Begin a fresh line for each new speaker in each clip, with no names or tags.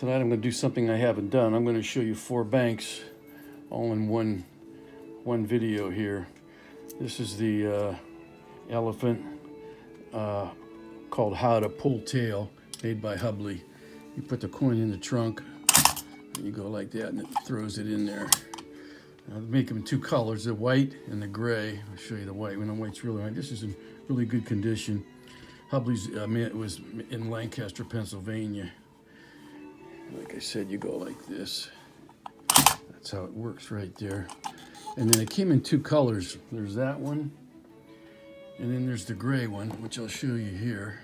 Tonight I'm going to do something I haven't done. I'm going to show you four banks all in one, one video here. This is the uh, elephant uh, called Howdah Pull Tail, made by Hubley. You put the coin in the trunk, and you go like that, and it throws it in there. I'll make them two colors, the white and the gray. I'll show you the white. When the white's really white, this is in really good condition. Hubley's uh, was in Lancaster, Pennsylvania like I said, you go like this. That's how it works right there. And then it came in two colors. There's that one, and then there's the gray one, which I'll show you here.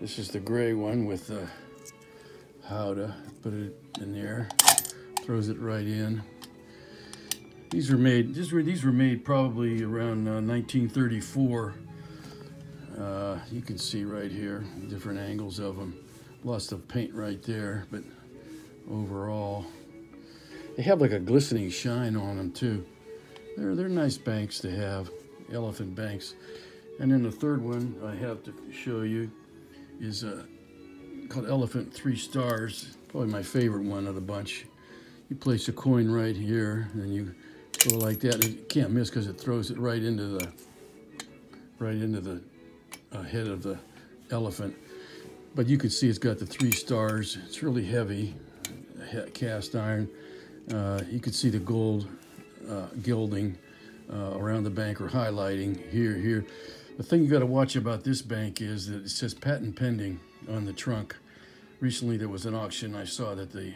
This is the gray one with the how to put it in there. Throws it right in. These were made. These were these were made probably around uh, 1934. Uh, you can see right here different angles of them lots of paint right there, but overall, they have like a glistening shine on them too. They're, they're nice banks to have, elephant banks. And then the third one I have to show you is uh, called Elephant Three Stars, probably my favorite one of the bunch. You place a coin right here, and you go like that. And you can't miss because it throws it right into the right into the uh, head of the elephant. But you can see it's got the three stars. It's really heavy, cast iron. Uh, you can see the gold uh, gilding uh, around the bank or highlighting here, here. The thing you got to watch about this bank is that it says patent pending on the trunk. Recently there was an auction. I saw that the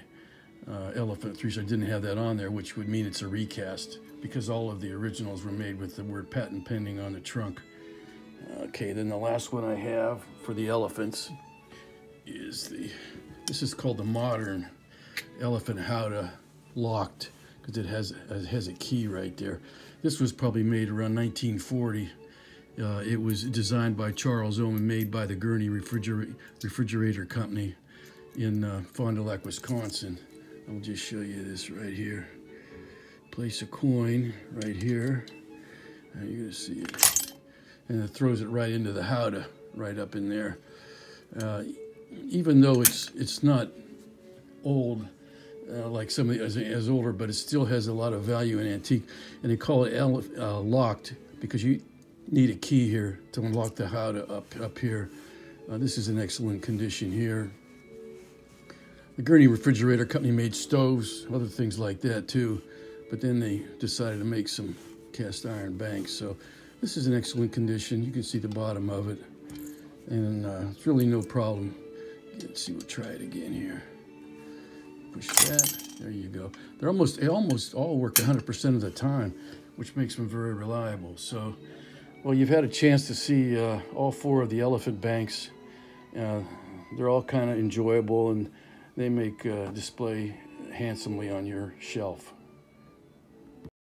uh, Elephant 3 Star didn't have that on there, which would mean it's a recast because all of the originals were made with the word patent pending on the trunk. Okay, then the last one I have for the elephants is the, this is called the modern Elephant Howdah locked because it has, it has a key right there. This was probably made around 1940. Uh, it was designed by Charles Oman, made by the Gurney Refriger Refrigerator Company in uh, Fond du Lac, Wisconsin. I'll just show you this right here. Place a coin right here. And you're gonna see it. And it throws it right into the Howdah, right up in there. Uh, even though it's it's not old uh, like some of the as, as, older, but it still has a lot of value in antique. And they call it uh, locked because you need a key here to unlock the Howdah up up here. Uh, this is in excellent condition here. The Gurney Refrigerator Company made stoves, other things like that too, but then they decided to make some cast iron banks. So this is in excellent condition. You can see the bottom of it, and uh, it's really no problem Let's see, we'll try it again here. Push that, there you go. They're almost, they almost all work 100% of the time, which makes them very reliable. So, well, you've had a chance to see uh, all four of the elephant banks. Uh, they're all kind of enjoyable and they make uh, display handsomely on your shelf.